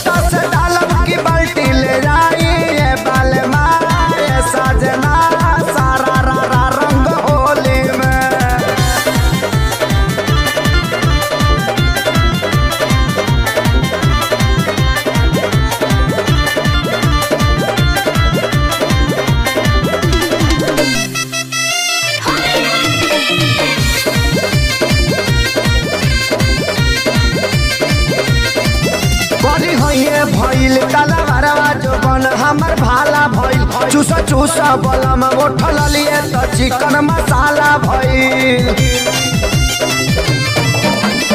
Stop. भइल तलवारवा जो बन, हमर भाला भइल। चूस चूस बलम उठल लिए त चिकन मसाला भइल।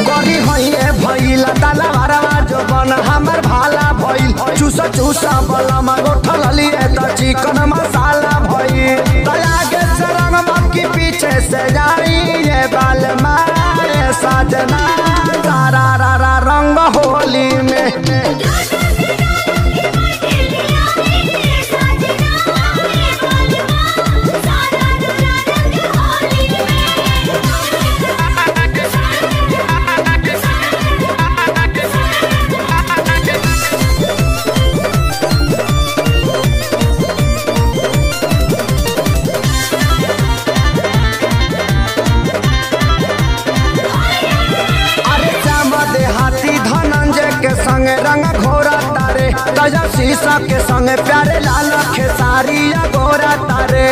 करी हइए भइल तलवारवा जो बन, हमर भाला भइल। चूस चूस बलम उठल लिए त चिकन मसाला भइल। तलागे से रंग मक्की पीछे से जाई ये बाल मारे साजना। शीशा के संग प्यारे लाल खेसारी गोरा तारे।